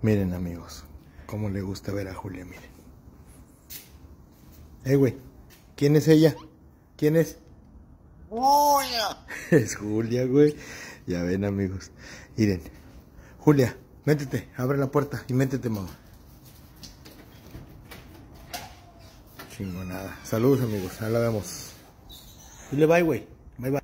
Miren amigos, cómo le gusta ver a Julia, miren. Eh, güey, ¿quién es ella? ¿Quién es? Julia. Es Julia, güey. Ya ven amigos. Miren. Julia, métete, abre la puerta y métete, mamá. Chingonada. Saludos amigos, ahora la vemos. Dile bye, güey. Bye, bye.